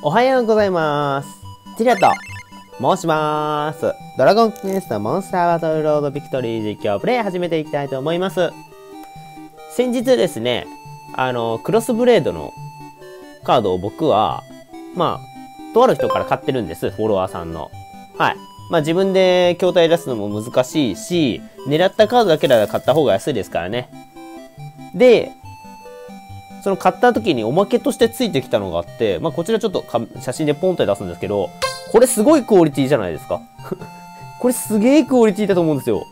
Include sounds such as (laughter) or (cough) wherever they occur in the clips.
おはようございます。ティラと申します。ドラゴンクエストモンスターバトルロードビクトリー実況プレイ始めていきたいと思います。先日ですね、あの、クロスブレードのカードを僕は、まあ、とある人から買ってるんです、フォロワーさんの。はい。まあ自分で筐体出すのも難しいし、狙ったカードだけなら買った方が安いですからね。で、その買った時におまけとしてついてきたのがあって、まあこちらちょっと写真でポンと出すんですけど、これすごいクオリティじゃないですか (laughs) これすげえクオリティだと思うんですよ。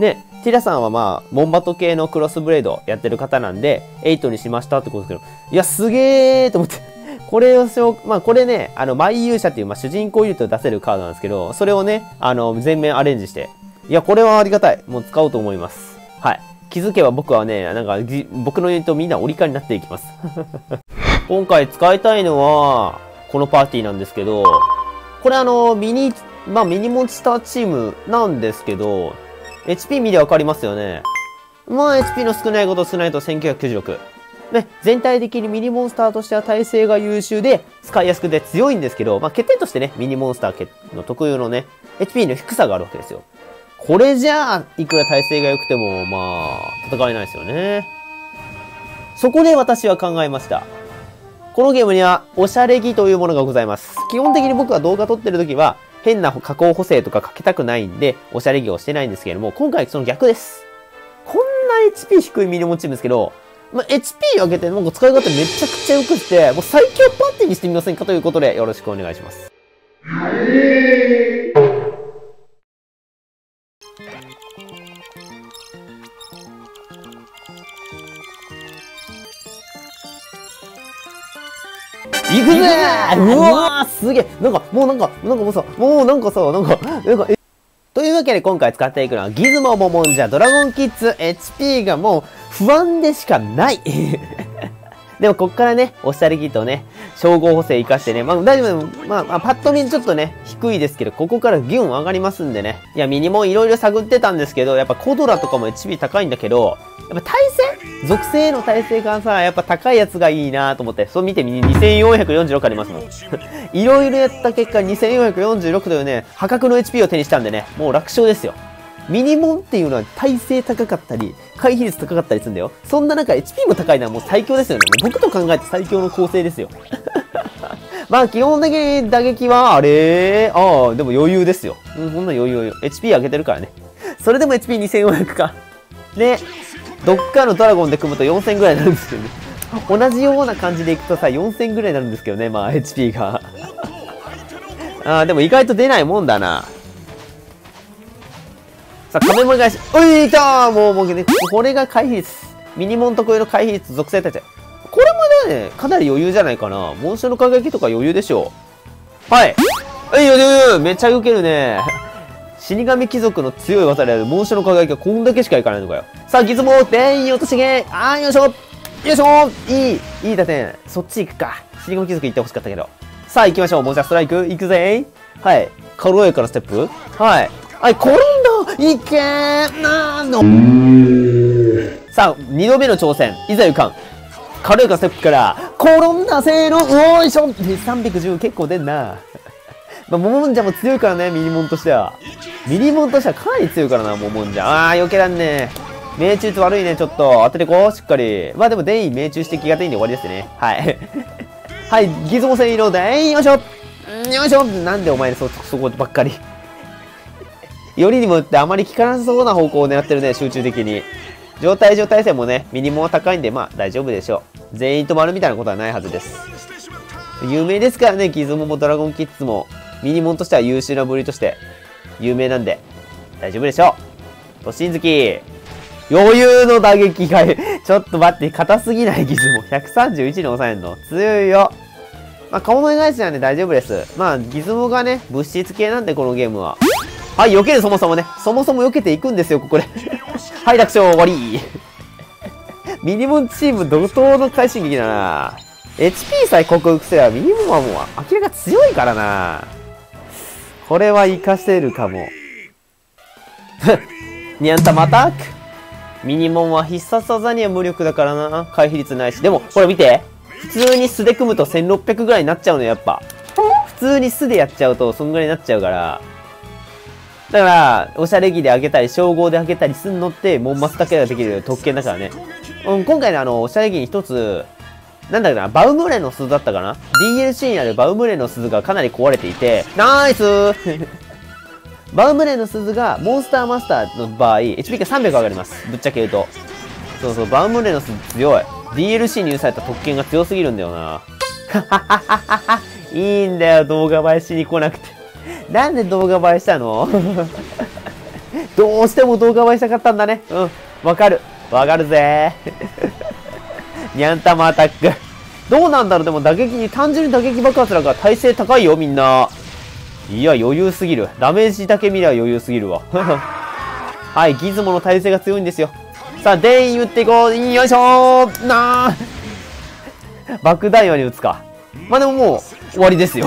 ね、ティラさんはまあ、モンバト系のクロスブレードやってる方なんで、8にしましたってことですけど、いや、すげーと思って。(laughs) これをしょ、まあこれね、あの、毎勇者っていう、まあ主人公ユニット出せるカードなんですけど、それをね、あの、全面アレンジして、いや、これはありがたい。もう使おうと思います。はい。気づけば僕はね、なんか、僕のユニットみんな折り返になっていきます。(laughs) 今回使いたいのは、このパーティーなんですけど、これあの、ミニ、まあミニモンスターチームなんですけど、HP 見りゃわかりますよね。まあ HP の少ないこと少ないと1996。ね、全体的にミニモンスターとしては耐性が優秀で、使いやすくて強いんですけど、まあ欠点としてね、ミニモンスターの特有のね、HP の低さがあるわけですよ。これじゃあ、いくら体勢が良くても、まあ、戦えないですよね。そこで私は考えました。このゲームには、おしゃれ着というものがございます。基本的に僕は動画撮ってる時は、変な加工補正とかかけたくないんで、おしゃれ着をしてないんですけれども、今回その逆です。こんな HP 低いミニモチームですけど、まあ、HP 上げて、なんか使い方めちゃくちゃ良くして、もう最強パーティーにしてみませんかということで、よろしくお願いします。行くぜ。うわーすげえ。なんか、もうなんか、なんかもうさ、もうなんかさ、なんか、なんか、え？というわけで今回使っていくのはギズモモモンジャドラゴンキッズ HP がもう不安でしかないでもこっからね、おしゃれ着とね、称号補正活かしてね、まあ大丈夫、まあ、まあ、パッと見ちょっとね、低いですけど、ここからギュン上がりますんでね。いや、ミニモンいろいろ探ってたんですけど、やっぱコドラとかも HP 高いんだけど、やっぱ耐性属性の耐性がさ、やっぱ高いやつがいいなと思って、そう見てみ、2446ありますもん。(laughs) いろいろやった結果、2446というね、破格の HP を手にしたんでね、もう楽勝ですよ。ミニモンっていうのは耐性高かったり、回避率高かったりするんだよ。そんな中 HP も高いのはもう最強ですよね。僕と考えて最強の構成ですよ。(laughs) まあ基本的に打撃はあれああ、でも余裕ですよ。うん、ほんな余裕余裕。HP 上げてるからね。それでも HP2400 か。ね。どっかのドラゴンで組むと4000ぐらいになるんですけどね。同じような感じでいくとさ、4000ぐらいになるんですけどね、まあ HP が。(laughs) ああ、でも意外と出ないもんだな。さあ、亀森返し。おい、たもう、もうね、これが回避率。ミニモン特有の回避率、属性たち。これもね、かなり余裕じゃないかな。紋章の輝きとか余裕でしょう。はい。はい、余裕めっちゃ受けるね。死神貴族の強い技である紋章の輝きがこんだけしかいかないのかよ。さあ、ギズモ全員落としげあー、よいしょよいしょいい、いいだてそっち行くか。死神貴族行ってほしかったけど。さあ、行きましょう。モンスターストライク。行くぜはい。軽やかなステップはい。はい、転んだいけなのさあ、二度目の挑戦。いざ行かん。軽やかステップから、転んだせーの、おいしょ !310 結構出んな。(laughs) まあ、モモンジャも強いからね、ミニモンとしては。ミニモンとしてはかなり強いからな、モモンジャ。あー、避けらんね命中率悪いね、ちょっと。当ててこう、しっかり。まあでも、デイ命中して気が手にで終わりですね。はい。(laughs) はい、ギズモ戦色で、よいしょよいしょなんでお前そ、そこばっかり。よりにもってあまり効かなそうな方向を狙ってるね、集中的に。状態上体制もね、ミニモンは高いんで、まあ大丈夫でしょう。全員止まるみたいなことはないはずです。有名ですからね、ギズモもドラゴンキッズも。ミニモンとしては優秀な部類として有名なんで、大丈夫でしょう。としんずき、余裕の打撃が、(laughs) ちょっと待って、硬すぎないギズモ。131に抑えんの？強いよ。まあ、顔の描いてはね、大丈夫です。まあ、ギズモがね、物質系なんで、このゲームは。はい、避ける、そもそもね。そもそも避けていくんですよ、ここで。(laughs) はい、楽勝終わり。(laughs) ミニモンチーム怒涛の快進撃だな。HP さえ克服すれば、ミニモンはもう明らか強いからな。これは活かせるかも。(laughs) ニャンタマタックミニモンは必殺技には無力だからな。回避率ないし。でも、これ見て。普通に素で組むと1600ぐらいになっちゃうのやっぱ。普通に素でやっちゃうと、そんぐらいになっちゃうから。だから、おしゃれ着で開けたり、称号で開けたりすんのって、モンマスだけができる特権だからね。うん、今回のあの、おしゃれ着に一つ、なんだっけな、バウムレの鈴だったかな ?DLC にあるバウムレの鈴がかなり壊れていて、ナイス (laughs) バウムレの鈴がモンスターマスターの場合、HP が300上がります。ぶっちゃけ言うと。そうそう、バウムレの鈴強い。DLC に許された特権が強すぎるんだよな。(laughs) いいんだよ、動画映えしに来なくて。なんで動画映えしたの？(laughs) どうしても動画映えしたかったんだね。うん、わかる。わかるぜ。(laughs) ニャンタマアタック。どうなんだろう？でも打撃に、単純に打撃爆発なんか耐性高いよ、みんな。いや、余裕すぎる。ダメージだけ見りゃ余裕すぎるわ。(laughs) はい、ギズモの耐性が強いんですよ。さあ、デイン打っていこう。よいしょーなー爆弾岩に打つか。まあでももう、終わりですよ。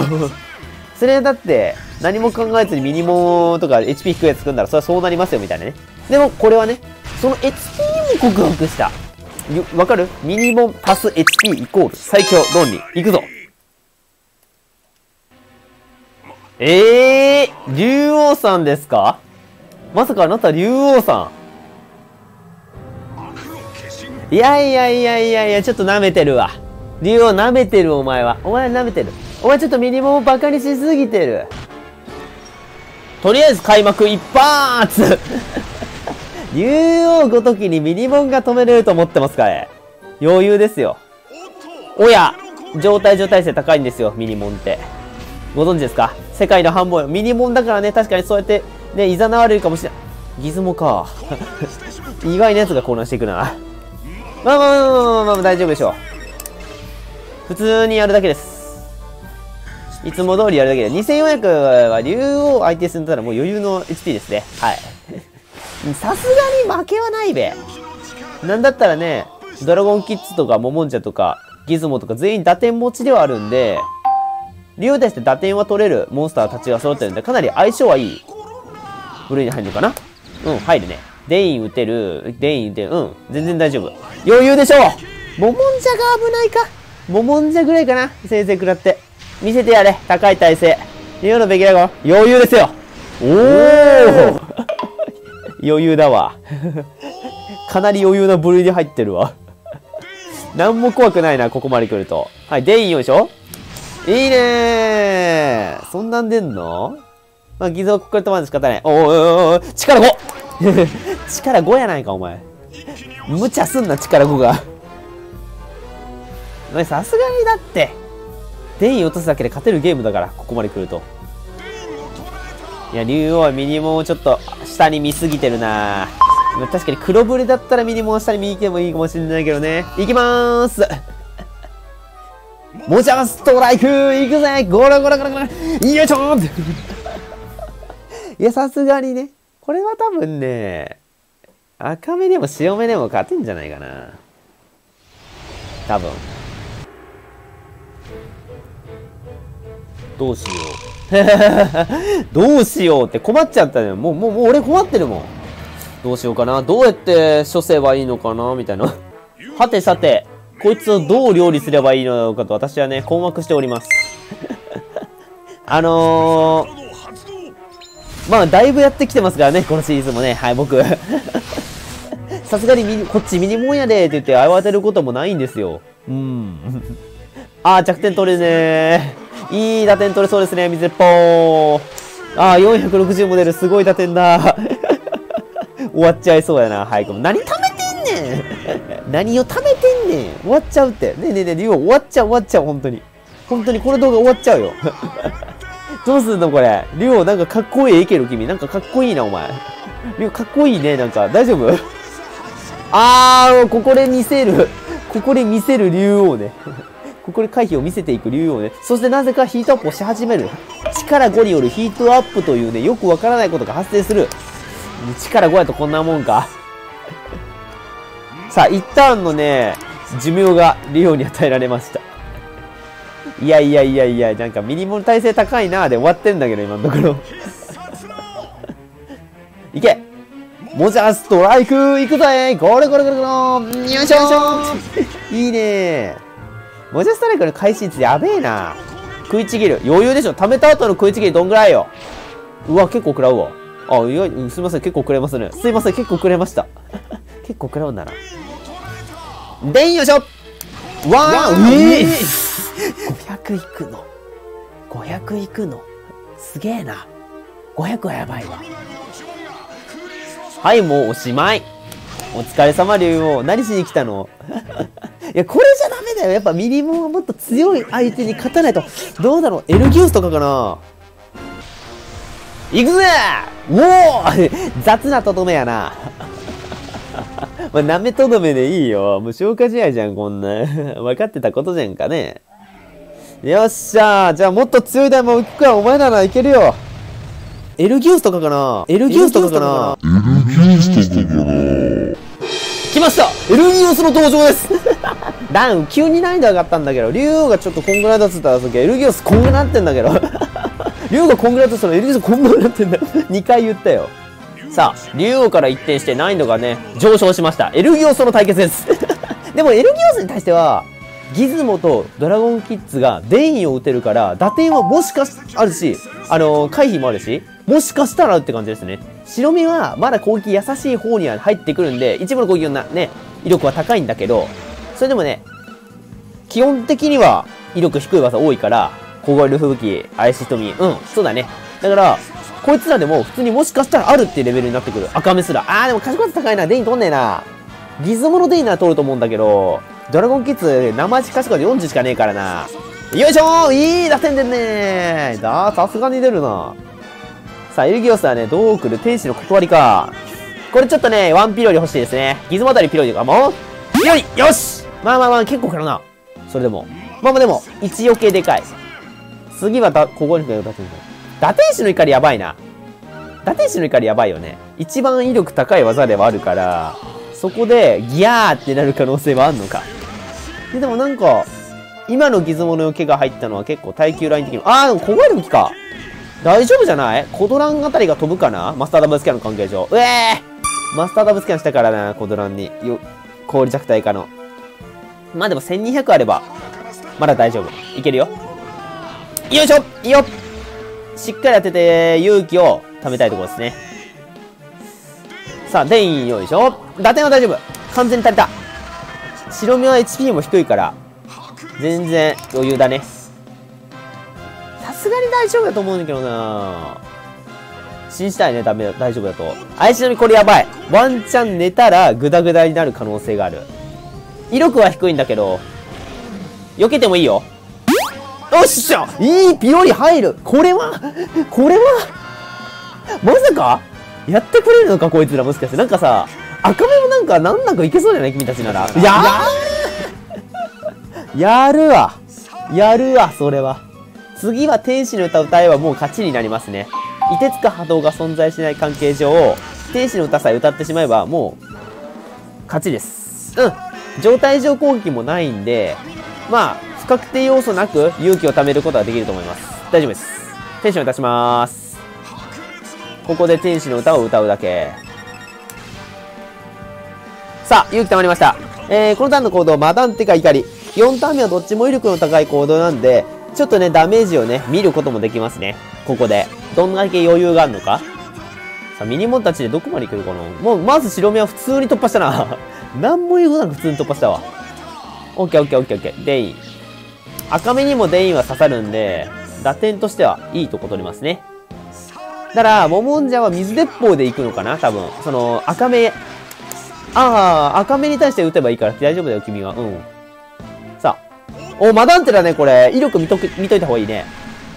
それだって、何も考えずにミニモンとか HP 低いやつ組んだら、それはそうなりますよ、みたいなね。でも、これはね、その HP も克服した。わかる？ミニモン足す HP イコール最強論理。いくぞ。ええー、竜王さんですか？まさかあなた竜王さん。いやいやいやいやいや、ちょっと舐めてるわ。竜王舐めてるお前は。お前舐めてる。お前ちょっとミニモンをバカにしすぎてる。とりあえず開幕一発 (laughs) 竜王ごときにミニモンが止めれると思ってますかね余裕ですよ。おや状態状態性高いんですよ、ミニモンって。ご存知ですか？世界の半分。ミニモンだからね、確かにそうやって、ね、いざなわれるかもしれない。ギズモか。(laughs) 意外なやつが混乱していくな。まあまあまあまあまあ、まあ、大丈夫でしょう。普通にやるだけです。いつも通りやるだけで。2400は竜王相手するんだったらもう余裕の HP ですね。はい。(laughs) さすがに負けはないべ。なんだったらね、ドラゴンキッズとかモモンジャとかギズモとか全員打点持ちではあるんで、竜王対して打点は取れるモンスターたちが揃ってるんで、かなり相性はいい部類に入るのかな？うん、入るね。デイン打てる、デイン打てる、うん、全然大丈夫。余裕でしょうモモンジャが危ないか？モモンジャぐらいかな？先生食らって。見せてやれ高い体勢。竜王のべきだろ余裕ですよおお余裕だわ。かなり余裕な部類に入ってるわ。なんも怖くないな、ここまで来ると。はい、デインよいしょ。いいねーそんなん出んの？まあ、偽造ここで止まる仕方ない。おーおーおー力 5! (laughs) 力5やないか、お前。無茶すんな、力5が。お前さすがにだって、デイン落とすだけで勝てるゲームだから、ここまで来ると。いや、竜王はミニモンをちょっと下に見すぎてるな確かに黒ブレだったらミニモン下に見に行けばいいかもしれないけどね。いきまーすモジャストライクいくぜゴラゴラゴラゴラよいしょいや、さすがにね。これは多分ね、赤目でも白目でも勝てんじゃないかな。多分。どうしよう。(laughs) どうしようって困っちゃったね。もう、もう、もう俺困ってるもん。どうしようかな。どうやって処せばいいのかな？みたいな。(laughs) はてさて、こいつをどう料理すればいいのかと私はね、困惑しております。(laughs) あのー、まあ、だいぶやってきてますからね、このシリーズもね。はい、僕。さすがにミニ、こっちミニモンやでって言って慌てることもないんですよ。うん。あー、弱点取れねー。いい打点取れそうですね、水っぽー。ああ、460も出る。すごい打点だ。(laughs) 終わっちゃいそうやな、早くも。何貯めてんねん何を貯めてんねん終わっちゃうって。ねえねえねえ、リオ終わっちゃう、終わっちゃう、本当に。本当にこの動画終わっちゃうよ。(laughs) どうすんのこれ。リオなんかかっこいいいける君。なんかかっこいいな、お前。リオかっこいいね、なんか。大丈夫？あー、ここで見せる。ここで見せる竜王ね。ここで回避を見せていく理由をね、そしてなぜかヒートアップをし始める。力5によるヒートアップというね、よくわからないことが発生する。力5やとこんなもんか。(laughs) さあ、一旦のね、寿命がリオに与えられました。いやいやいやいや、なんかミニモン耐性高いなで終わってんだけど、今のところ。(laughs) いけモジャストライク行くぜこれこれこれこれよいしょ (laughs) いいねモジャストライクの開始率やべえな。食いちぎる。余裕でしょ。貯めた後の食いちぎりどんぐらいよ。うわ、結構食らうわ。あ、いや、すいません。結構くれますね。すいません。結構くれました。結構食らうんだな。でんよいしょわーえー、!500 いくの。500いくの。すげえな。500はやばいわ。はい、もうおしまい。お疲れ様竜王。何しに来たの？(laughs) いや、これじゃダメだよ。やっぱミリモンはもっと強い相手に勝たないと。どうだろうエルギウスとかかな行くぜおお雑なとどめやな。まあ、なめとどめでいいよ。もう消化試合じゃん、こんな。分かってたことじゃんかね。よっしゃー。じゃあもっと強いダイヤモン行くか。お前ならいけるよ。エルギウスとかかなエルギウスとかかなエルギウスとかかな来ましたエルギウスの登場ですダウン、急に難易度上がったんだけど、竜王がちょっとこんぐらいだっつったら、エルギウスこんぐらいなってんだけど。(laughs) 竜王がこんぐらいだったら、エルギウスこんぐらいなってんだよ。2回言ったよ。さあ、竜王から一転して難易度がね、上昇しました。エルギオスとの対決です。(laughs) でもエルギオスに対しては、ギズモとドラゴンキッズがデインを打てるから、打点はもしかし、あるし、あのー、回避もあるし、もしかしたらって感じですね。白身はまだ攻撃優しい方には入ってくるんで、一部の攻撃のね、威力は高いんだけど、それでもね、基本的には威力低い技多いから、小声ルフ吹き、怪しい瞳、うん、そうだね。だから、こいつらでも普通にもしかしたらあるっていうレベルになってくる。赤目すら。あー、でも賢さ高いな。デイン取んねえな。ギズモのデインなら取ると思うんだけど、ドラゴンキッズ、生地賢さ40しかねえからな。よいしょーいい打線でんねーださすがに出るな。さあ、エルギオスはね、どう来る天使の断りか。これちょっとね、ワンピロリ欲しいですね。ギズモあたりピロリかもピロリよしまあまあまあ、結構来るな。それでも。まあまあでも、一余計でかい。次はだ、ここに来る。打天使の怒りやばいな。打天使の怒りやばいよね。一番威力高い技ではあるから、そこでギャーってなる可能性はあんのか。ででもなんか、今のギズモの受けが入ったのは結構耐久ライン的に。あー、でも小声の武器か。大丈夫じゃない？コドランあたりが飛ぶかな？マスターダブスキャンの関係上。うえーマスターダブスキャンしたからな、コドランに。よ、氷弱体化の。まあでも1200あれば、まだ大丈夫。いけるよ。よいしょいいよしっかり当てて、勇気を貯めたいところですね。さあ、デインよいしょ。打点は大丈夫。完全に足りた。白身は HP も低いから、全然余裕だね。さすがに大丈夫だと思うんだけどな信じたいね、ダメ、大丈夫だと。あいちなみにこれやばい。ワンチャン寝たらグダグダになる可能性がある。威力は低いんだけど、避けてもいいよ。よっしゃいいピロリ入るこれは？これは？まさか？やってくれるのかこいつらもしかして。なんかさ、赤目もなんか難なくいけそうじゃない？君たちなら。ややるわやるわ、それは。次は天使の歌歌えばもう勝ちになりますね。凍てつか波動が存在しない関係上、天使の歌さえ歌ってしまえばもう、勝ちです。うん。状態上攻撃もないんで、まあ、不確定要素なく勇気を貯めることができると思います。大丈夫です。天使を出します。ここで天使の歌を歌うだけ。さあ、勇気溜まりました。えー、このターンの行動、マダンテか怒り。4ターン目はどっちも威力の高い行動なんで、ちょっとね、ダメージをね、見ることもできますね。ここで。どんだけ余裕があるのか。さあ、ミニモンたちでどこまで来るかなもう、まず白目は普通に突破したな。(laughs) 何も言うことなく普通に突破したわ。オッケーオッケーオッケーオッケー。デイン。赤目にもデインは刺さるんで、打点としてはいいとこ取りますね。だから、モモンジャは水鉄砲で行くのかな多分。その、赤目。ああ、赤目に対して撃てばいいから大丈夫だよ、君は。うん。さあ。お、マダンテだね、これ。威力見とく、見といた方がいいね。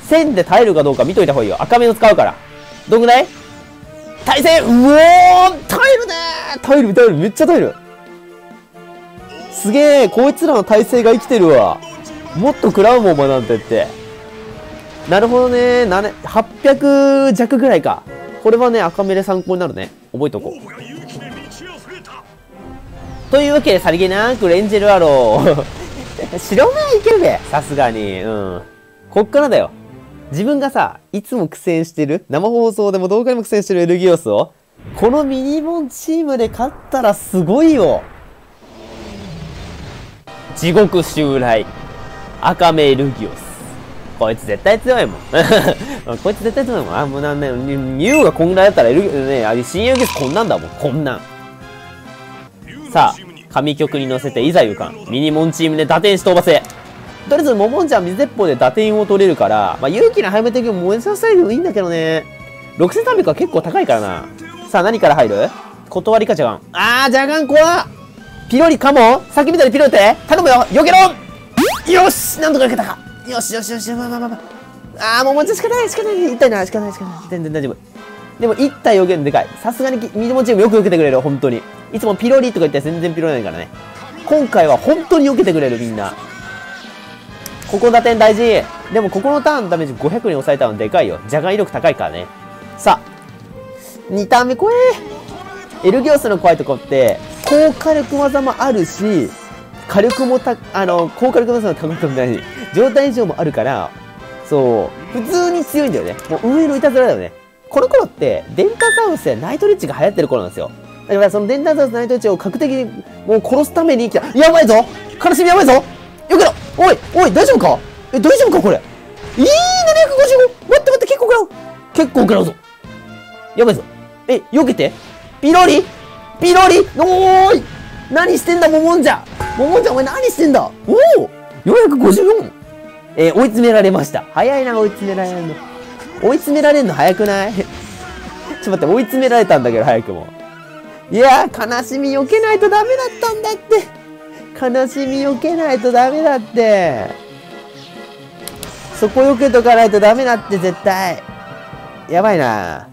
線で耐えるかどうか見といた方がいいよ。赤目を使うから。どんぐらい？耐性うおー耐えるね耐える、耐える。めっちゃ耐える。すげえ、こいつらの耐性が生きてるわ。もっと食らうもん、マダンテって。なるほどね。なね、800弱ぐらいか。これはね、赤目で参考になるね。覚えとこう。というわけで、さりげなくレンジェルアロー。(laughs) 白目いけるべ。さすがに。うん。こっからだよ。自分がさ、いつも苦戦してる、生放送でも動画でも苦戦してるエルギオスを、このミニモンチームで勝ったらすごいよ。地獄襲来。赤目エルギオス。こいつ絶対強いもん。(laughs) こいつ絶対強いもん。あ、もうなんね、ユウがこんなやったらエ、ルギね、あれ、新遊戯こんなんだもん。こんなん。さあ、神曲に乗せていざ行かん。ミニモンチームで打点し飛ばせ。とりあえず、モモンちゃん水鉄砲で打点を取れるから、まあ、勇気の早め的に燃えさせるのいいんだけどね。6300は結構高いからな。さあ、何から入る？断りか、ジャガン。あー、ジャガン怖っ。ピロリかもさっきみたいにピロリって頼むよ。避けろよしなんとか避けたか。よしよしよしまあまあまあまああーもうもうちしかないしかない痛いなしかないしかない全然大丈夫でも1体避けるのでかいさすがに水持ちよく避けてくれる本当にいつもピロリとか言って全然ピロリないからね今回は本当に避けてくれるみんなここ打点大事でもここのターンのダメージ500に抑えたのでかいよ邪眼威力高いからねさあ2ターン目怖えエルギオスの怖いとこって高火力技もあるし、火力もた、あの、高火力技も高くない、状態異常もあるから、そう、普通に強いんだよね。もう上のいたずらだよね。この頃って、デンタサウルスやナイトリッチが流行ってる頃なんですよ。だからそのデンタサウルス、ナイトリッチを確的にもう殺すために来た。やばいぞ悲しみやばいぞよけろおいおい大丈夫か？え、大丈夫かこれ？いい !755! 待って待って結構食らう結構食らうぞやばいぞえ、避けてピロリピロリおーい何してんだ、モモンじゃモモンじゃお前何してんだ？おお !454! えー、追い詰められました。早いな、追い詰められるの。追い詰められるの早くない？(laughs) ちょっと待って、追い詰められたんだけど、早くも。いやー、悲しみ避けないとダメだったんだって。悲しみ避けないとダメだって。そこ避けとかないとダメだって、絶対。やばいな。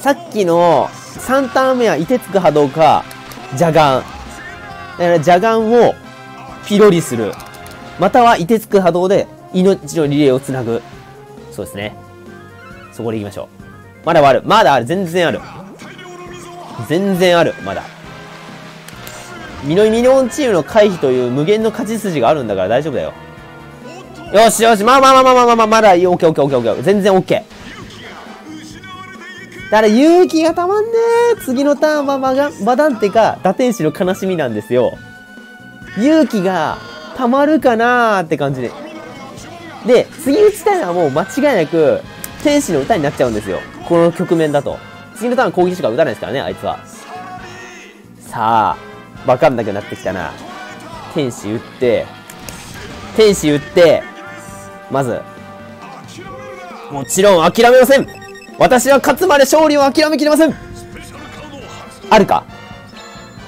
さっきの3ターン目は凍てつく波動か、邪眼。だから邪眼をピロリする。または凍てつく波動で命のリレーをつなぐ。そうですね。そこで行きましょう。まだある。まだある。全然ある。全然ある。まだ。ミノミノンチームの回避という無限の勝ち筋があるんだから大丈夫だよ。よしよし。まあまあまあまあまあまあまあ、まだいい。オッケーオッケーオッケーオッケー。全然オッケー。だから勇気がたまんねー次のターンはマガマダンテか打天使の悲しみなんですよ。勇気がたまるかなーって感じで。で、次打ちたいのはもう間違いなく天使の歌になっちゃうんですよ。この局面だと。次のターン攻撃しか打たないですからね、あいつは。さあ、わかんなくなってきたな。天使打って、天使打って、まず、もちろん諦めません私は勝つまで勝利を諦めきれませんあるか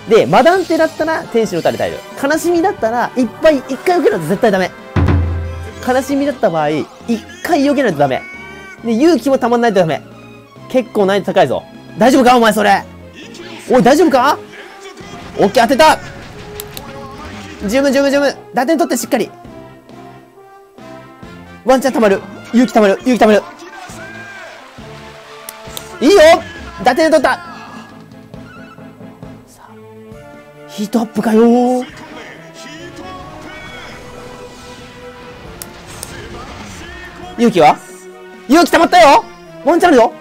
で、マダンテだったら天使の歌で耐える。悲しみだったら、いっぱい、一回避けないと絶対ダメ。悲しみだった場合、一回避けないとダメ。で、勇気もたまんないとダメ。結構難易度高いぞ。大丈夫か？お前それ。おい、大丈夫か？オッケー、当てた。十分、十分、十分。打点取ってしっかり。ワンチャン溜まる。勇気溜まる。勇気溜まる。いいよ。打点取った。さあヒートアップかよ。勇気は？勇気溜まったよ。ワンチャンあるよ。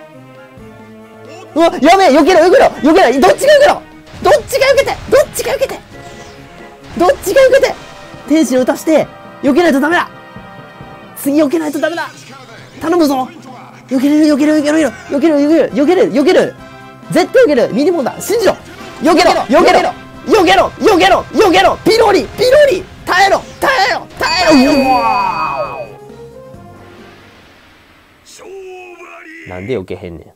うわやべえ避けろ避けろ。避けろ。どっちが避けろ？どっちが避けて？ちが避けて？どっちが避けて？天使の歌して避けないとダメだ。次避けないとダメだ。頼むぞ。避けれる避けれる避けれる。避けれる避けれる避けれる。絶対避ける。ミニモンだ。信じろ。避けろ避けろ避けろ。避けろ。避けろピロリピロリ。耐えろ耐えろ耐えろ。なんで避けへんねん